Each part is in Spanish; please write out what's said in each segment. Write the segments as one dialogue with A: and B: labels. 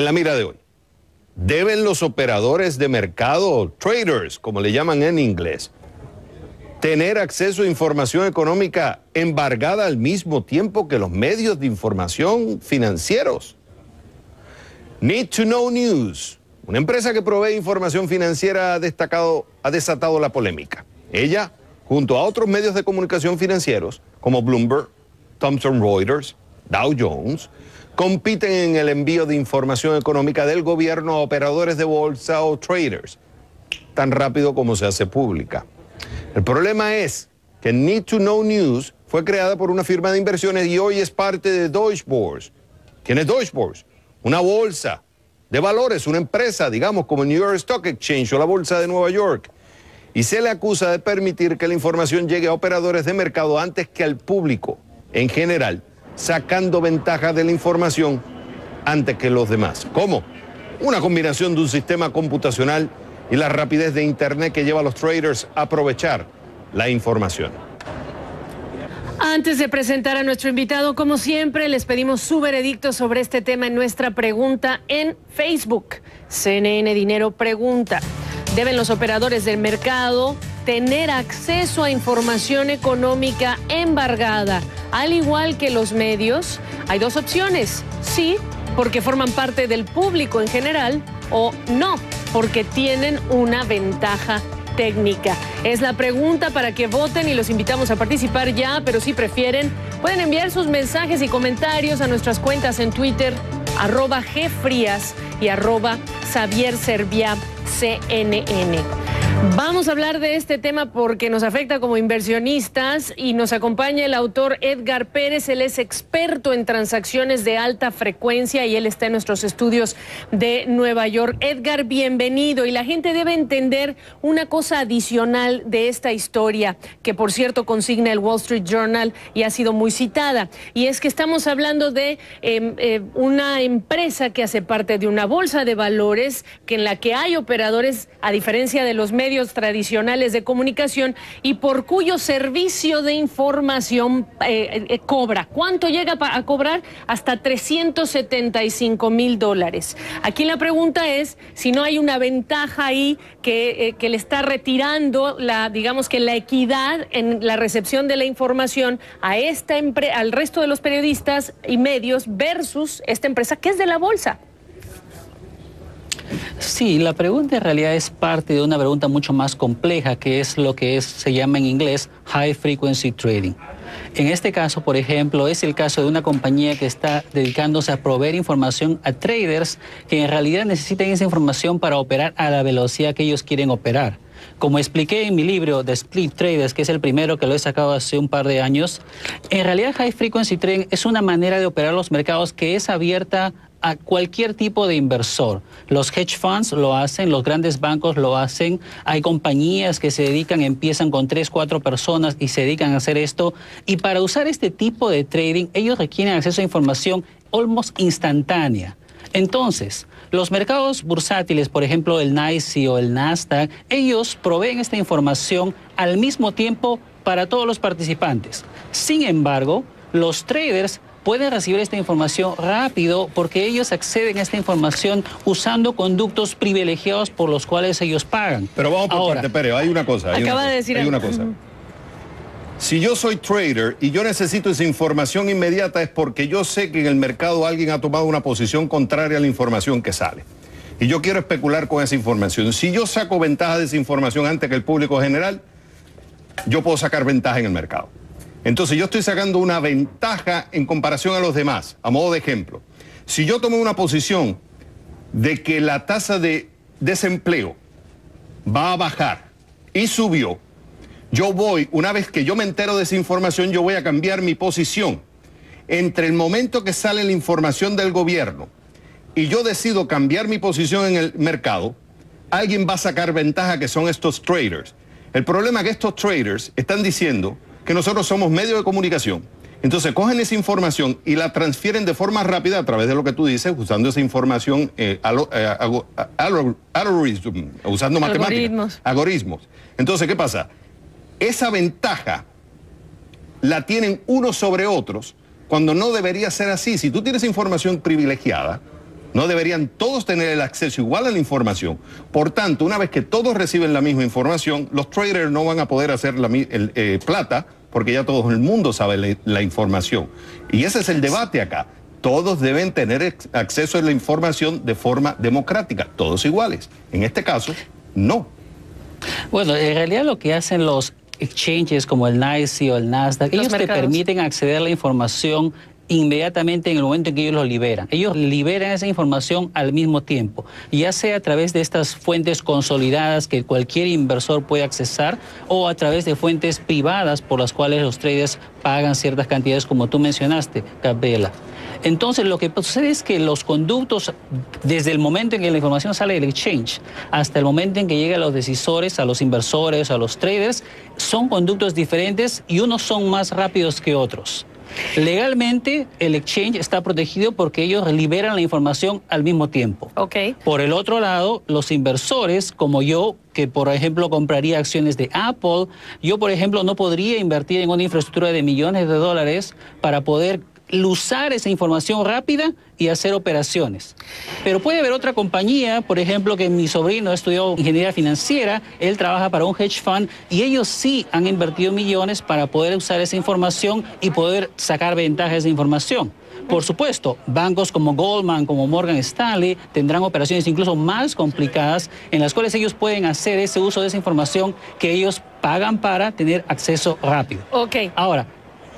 A: en la mira de hoy. ¿Deben los operadores de mercado, traders, como le llaman en inglés, tener acceso a información económica embargada al mismo tiempo que los medios de información financieros? Need to Know News, una empresa que provee información financiera, ha, destacado, ha desatado la polémica. Ella, junto a otros medios de comunicación financieros como Bloomberg, Thomson Reuters, Dow Jones, compiten en el envío de información económica del gobierno a operadores de bolsa o traders, tan rápido como se hace pública. El problema es que Need to Know News fue creada por una firma de inversiones y hoy es parte de Deutsche Börse. ¿Quién es Deutsche Börse? Una bolsa de valores, una empresa, digamos, como New York Stock Exchange o la Bolsa de Nueva York. Y se le acusa de permitir que la información llegue a operadores de mercado antes que al público en general sacando ventaja de la información antes que los demás. ¿Cómo? Una combinación de un sistema computacional y la rapidez de Internet que lleva a los traders a aprovechar la información.
B: Antes de presentar a nuestro invitado, como siempre, les pedimos su veredicto sobre este tema en nuestra pregunta en Facebook. CNN Dinero pregunta, ¿deben los operadores del mercado tener acceso a información económica embargada, al igual que los medios, hay dos opciones. Sí, porque forman parte del público en general, o no, porque tienen una ventaja técnica. Es la pregunta para que voten y los invitamos a participar ya, pero si prefieren, pueden enviar sus mensajes y comentarios a nuestras cuentas en Twitter, arroba gfrías y arroba Xavier CNN. Vamos a hablar de este tema porque nos afecta como inversionistas y nos acompaña el autor Edgar Pérez. Él es experto en transacciones de alta frecuencia y él está en nuestros estudios de Nueva York. Edgar, bienvenido. Y la gente debe entender una cosa adicional de esta historia, que por cierto consigna el Wall Street Journal y ha sido muy citada. Y es que estamos hablando de em, eh, una empresa que hace parte de una bolsa de valores, que en la que hay operadores, a diferencia de los medios, medios tradicionales de comunicación y por cuyo servicio de información eh, eh, cobra. ¿Cuánto llega a cobrar? Hasta 375 mil dólares. Aquí la pregunta es si no hay una ventaja ahí que, eh, que le está retirando la, digamos que la equidad en la recepción de la información a esta al resto de los periodistas y medios versus esta empresa que es de la bolsa.
C: Sí, la pregunta en realidad es parte de una pregunta mucho más compleja, que es lo que se llama en inglés High Frequency Trading. En este caso, por ejemplo, es el caso de una compañía que está dedicándose a proveer información a traders que en realidad necesitan esa información para operar a la velocidad que ellos quieren operar. Como expliqué en mi libro The Split Traders, que es el primero que lo he sacado hace un par de años, en realidad High Frequency Trading es una manera de operar los mercados que es abierta a cualquier tipo de inversor. Los hedge funds lo hacen, los grandes bancos lo hacen, hay compañías que se dedican, empiezan con tres, cuatro personas y se dedican a hacer esto. Y para usar este tipo de trading, ellos requieren acceso a información almost instantánea. Entonces, los mercados bursátiles, por ejemplo el NYSE o el Nasdaq, ellos proveen esta información al mismo tiempo para todos los participantes. Sin embargo, los traders pueden recibir esta información rápido porque ellos acceden a esta información usando conductos privilegiados por los cuales ellos pagan.
A: Pero vamos por parte, pero hay una cosa. Hay
B: acaba
A: una
B: de decir
A: hay una cosa. Si yo soy trader y yo necesito esa información inmediata es porque yo sé que en el mercado alguien ha tomado una posición contraria a la información que sale. Y yo quiero especular con esa información. Si yo saco ventaja de esa información antes que el público general, yo puedo sacar ventaja en el mercado. Entonces yo estoy sacando una ventaja en comparación a los demás, a modo de ejemplo. Si yo tomo una posición de que la tasa de desempleo va a bajar y subió, yo voy, una vez que yo me entero de esa información, yo voy a cambiar mi posición. Entre el momento que sale la información del gobierno y yo decido cambiar mi posición en el mercado, alguien va a sacar ventaja que son estos traders. El problema es que estos traders están diciendo que nosotros somos medios de comunicación. Entonces cogen esa información y la transfieren de forma rápida a través de lo que tú dices, usando esa información, eh, eh usando matemáticas, algoritmos. Entonces, ¿qué pasa? Esa ventaja la tienen unos sobre otros cuando no debería ser así. Si tú tienes información privilegiada, No deberían todos tener el acceso igual a la información. Por tanto, una vez que todos reciben la misma información, los traders no van a poder hacer la, eh, plata porque ya todo el mundo sabe la, información. Y ese es el debate acá. Todos deben tener acceso a la información de forma democrática, todos iguales. En este caso, no.
C: Bueno, en realidad lo que hacen los exchanges como el NYSE o el Nasdaq, ellos te permiten acceder a la información inmediatamente en el momento en que ellos lo liberan. Ellos liberan esa información al mismo tiempo, ya sea a través de estas fuentes consolidadas que cualquier inversor puede accesar o a través de fuentes privadas por las cuales los traders pagan ciertas cantidades como tú mencionaste, Gabriela. Entonces, lo que sucede es que los conductos, desde el momento en que la información sale del exchange hasta el momento en que llega a los decisores, a los inversores, a los traders, son conductos diferentes y unos son más rápidos que otros. Legalmente, el exchange está protegido porque ellos liberan la información al mismo tiempo.
B: Okay.
C: Por el otro lado, los inversores, como yo, que por ejemplo compraría acciones de Apple, yo por ejemplo no podría invertir en una infraestructura de millones de dólares para poder usar esa información rápida y hacer operaciones. Pero puede haber otra compañía, por ejemplo, que mi sobrino estudió ingeniería financiera, él trabaja para un hedge fund y ellos sí han invertido millones para poder usar esa información y poder sacar ventajas de esa información. Por supuesto, bancos como Goldman, como Morgan Stanley, tendrán operaciones incluso más complicadas en las cuales ellos pueden hacer ese uso de esa información que ellos pagan para tener acceso rápido.
B: Ok.
C: Ahora,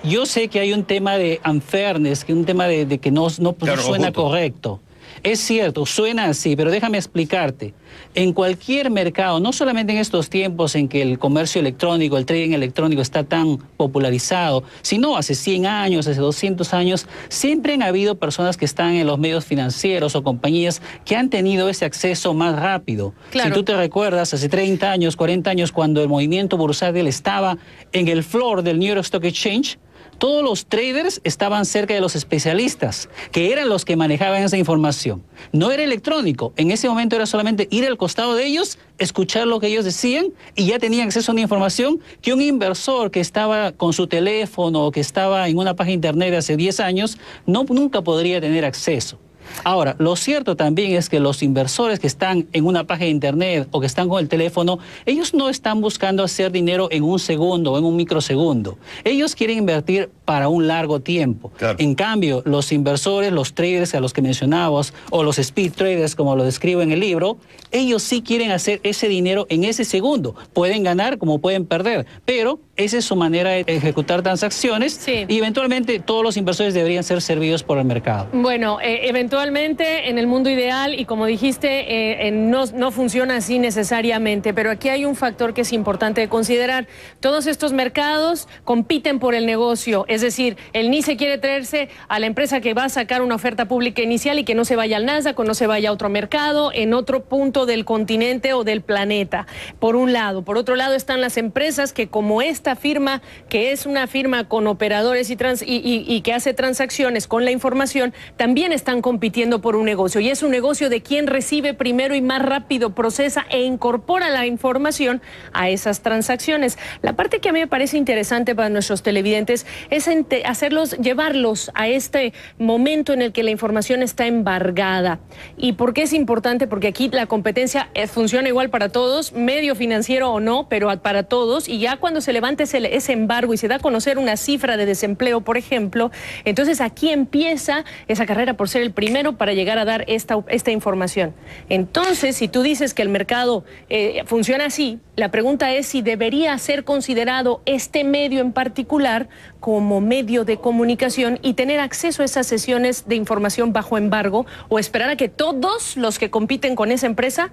C: yo sé que hay un tema de unfairness, que un tema de, que no, no suena correcto. Es cierto, suena así, pero déjame explicarte. En cualquier mercado, no solamente en estos tiempos en que el comercio electrónico, el trading electrónico está tan popularizado, sino hace 100 años, hace 200 años, siempre han habido personas que están en los medios financieros o compañías que han tenido ese acceso más rápido. Si tú te recuerdas, hace 30 años, 40 años, cuando el movimiento bursátil estaba en el floor del New York Stock Exchange, todos los traders estaban cerca de los especialistas, que eran los que manejaban esa información. No era electrónico, en ese momento era solamente ir al costado de ellos, escuchar lo que ellos decían y ya tenían acceso a una información que un inversor que estaba con su teléfono o que estaba en una página internet de hace 10 años no, nunca podría tener acceso. Ahora, lo cierto también es que los inversores que están en una página de internet o que están con el teléfono, ellos no están buscando hacer dinero en un segundo o en un microsegundo. Ellos quieren invertir para un largo tiempo. En cambio, los inversores, los traders a los que mencionamos, o los speed traders, como lo describo en el libro, ellos sí quieren hacer ese dinero en ese segundo. Pueden ganar como pueden perder, pero esa es su manera de ejecutar transacciones y eventualmente todos los inversores deberían ser servidos por el mercado.
B: Bueno, eh, eventualmente en el mundo ideal, y como dijiste, eh, no, no funciona así necesariamente, pero aquí hay un factor que es importante de considerar. Todos estos mercados compiten por el negocio, es decir, el NICE quiere traerse a la empresa que va a sacar una oferta pública inicial y que no se vaya al Nasdaq o no se vaya a otro mercado en otro punto del continente o del planeta, por un lado. Por otro lado están las empresas que como esta firma, que es una firma con operadores y, y, que hace transacciones con la información, también están compitiendo por un negocio. Y es un negocio de quien recibe primero y más rápido, procesa e incorpora la información a esas transacciones. La parte que a mí me parece interesante para nuestros televidentes es hacerlos, llevarlos a este momento en el que la información está embargada. ¿Y por qué es importante? Porque aquí la competencia eh, funciona igual para todos, medio financiero o no, pero para todos. Y ya cuando se levanta ese, embargo y se da a conocer una cifra de desempleo, por ejemplo, entonces aquí empieza esa carrera por ser el primero para llegar a dar esta, esta información. Entonces, si tú dices que el mercado eh, funciona así, la pregunta es si debería ser considerado este medio en particular como medio de comunicación y tener acceso a esas sesiones de información bajo embargo o esperar a que todos los que compiten con esa empresa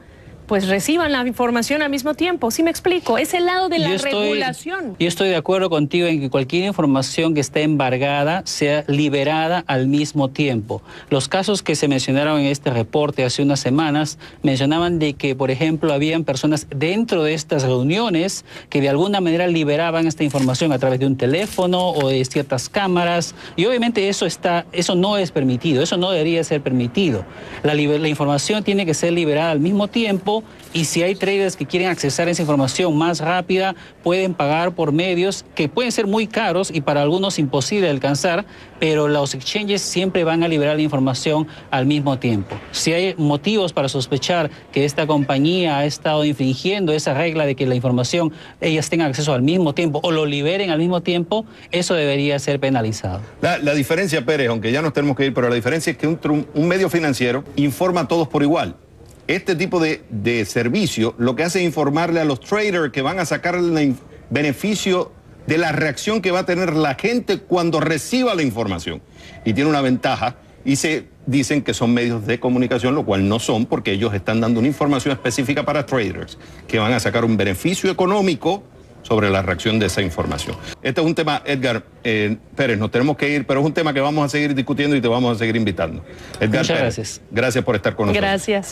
B: pues reciban la información al mismo tiempo. ¿Sí me explico? Es el lado de la regulación.
C: Yo estoy de acuerdo contigo en que cualquier información que esté embargada sea liberada al mismo tiempo. Los casos que se mencionaron en este reporte hace unas semanas mencionaban de que, por ejemplo, habían personas dentro de estas reuniones que de alguna manera liberaban esta información a través de un teléfono o de ciertas cámaras. Y obviamente eso está, eso no es permitido, eso no debería ser permitido. La, la información tiene que ser liberada al mismo tiempo y si hay traders que quieren accesar esa información más rápida, pueden pagar por medios que pueden ser muy caros y para algunos imposible de alcanzar, pero los exchanges siempre van a liberar la información al mismo tiempo. Si hay motivos para sospechar que esta compañía ha estado infringiendo esa regla de que la información ellas tengan acceso al mismo tiempo o lo liberen al mismo tiempo, eso debería ser penalizado.
A: La, diferencia, Pérez, aunque ya nos tenemos que ir, pero la diferencia es que un medio financiero informa a todos por igual. Este tipo de, de, servicio lo que hace es informarle a los traders que van a sacar el beneficio de la reacción que va a tener la gente cuando reciba la información. Y tiene una ventaja y se dicen que son medios de comunicación, lo cual no son porque ellos están dando una información específica para traders que van a sacar un beneficio económico sobre la reacción de esa información. Este es un tema, Edgar eh, Pérez, nos tenemos que ir, pero es un tema que vamos a seguir discutiendo y te vamos a seguir invitando.
C: Edgar Muchas gracias.
A: Gracias por estar con nosotros.
B: Gracias.